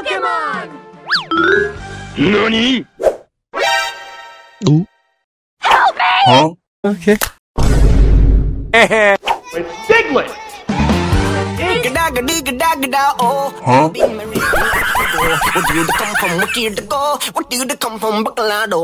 Pokemon! Nani? Ooh. Help me! Huh? Okay. it's Diglett! Huh? What do you come from? Where do you come from, Bacolado?